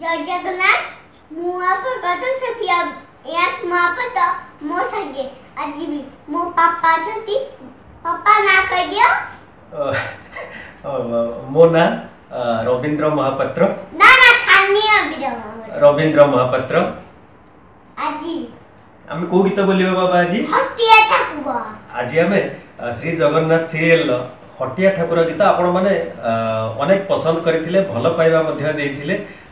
जगन्नाथ मुआ पर बतो सफिया यास मुआ पर तो मो संगे अजीबी मो पापा छती पापा ना कह दियो मो ना रविंद्र महापात्र ना ना खानी अभी रविंद्र महापात्र আজি আমি কোউ গীত বলিবা বাবা আজি হটিয়া ঠাকুর আজি আমি শ্রী জগন্নাথ সিরিয়াল হটিয়া ঠাকুর গীত আপন মানে অনেক পছন্দ করিলে ভাল পাইবা মধ্য দেইছিলে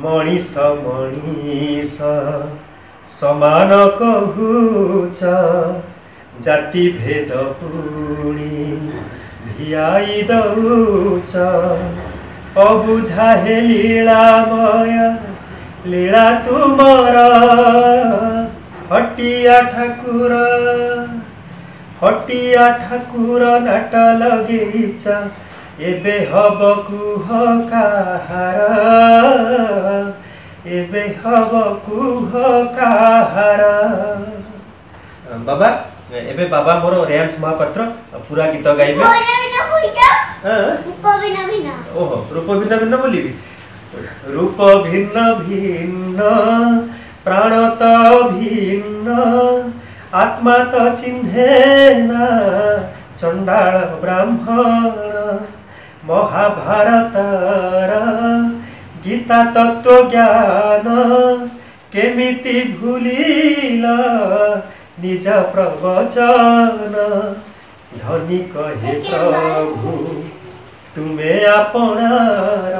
मनिस मणिष समान कहुछ जाति भेद पुणी भियाइ दौछ अबुझा हे लीलामय लीला तुमर हटिया ठाकुर हटिया ठाकुर नाट लगेचा ଏବେ ହବ କୁହ କାହାର ଏବେ ହବ କୁହ କାହାର ବାବା ଏବେ ବାବା ମୋର ରେୟାନ୍ସ ମହାପାତ୍ର ପୁରା ଗୀତ ଗାଇବେ ଓହୋ ରୂପ ଭିନ୍ନ ଭିନ୍ନ ବୋଲିବି ରୂପ ଭିନ୍ନ ଭିନ୍ନ ପ୍ରାଣ ତ ଭିନ୍ନ ଆତ୍ମା ତ ଚିହ୍ନେ ନା ଚଣ୍ଡାଳ ବ୍ରାହ୍ମଣ মহাভারত গীতা তত্ত্ব জ্ঞান কেমিতি ভুলিল নিজ প্রবচন ধনী কহে প্রভু তুমি আপনার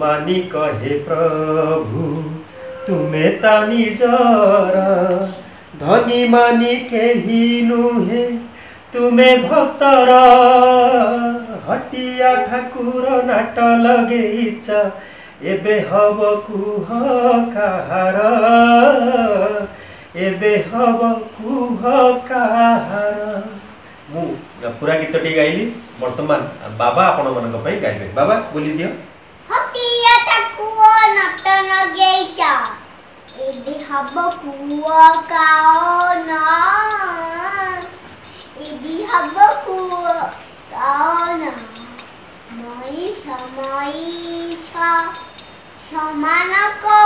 মানি কহে প্রভু তুমি তা নিজর ধনী মানি কেহি নুহে তুমি ভক্তরা हटिया ठाकुर नाट लगे एबे हब कुह कहार एबे हब कुह कहार मु पुरा गीत टी गाइली वर्तमान बाबा आपण मन को पई गाइबे बाबा बोली दियो हटिया ठाकुर नाट लगे एबे हब कुह का ना मन को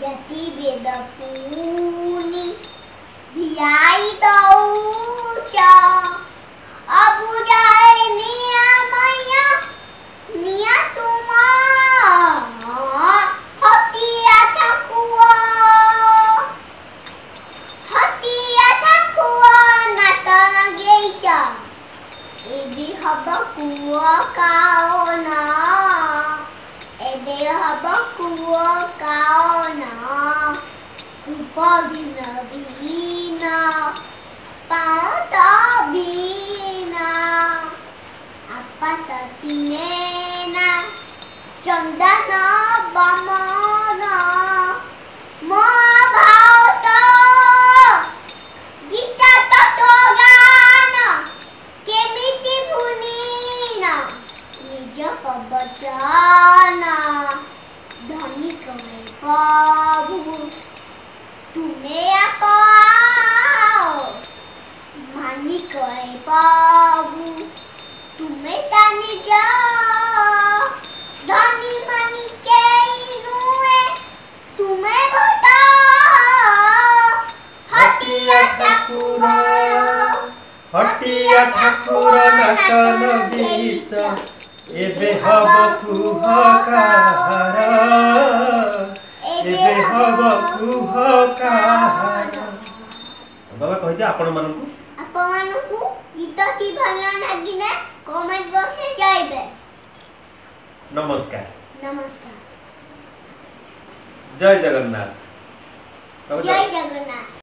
जति वेद पूनी भियाई तो बीना पाता बीना अपत चिनेना चंदन बमन महाभारत गीता तत्वगान केमिति भुनीन निज प्रवचन धनिक प्रभु मेरा पाओ मानी कोई बाबू तुम्हें दानी जाओ दानी मानी के इनुए तुम्हें बताओ हटिया ठाकुर हटिया ठाकुर नाटन बीच एबे हब कुह कार କେବେ ହବ ଶୁଭ ବାବା କହିଦିଅ ଆପଣମାନଙ୍କୁ ଆପଣମାନଙ୍କୁ ଗୀତଟି ଭଲ ଲାଗିଲେ କମେଣ୍ଟ ବକ୍ସରେ ଯାଇବେ ନମସ୍କାର ନମସ୍କାର ଜୟ ଜଗନ୍ନାଥ ଜୟ ଜଗନ୍ନାଥ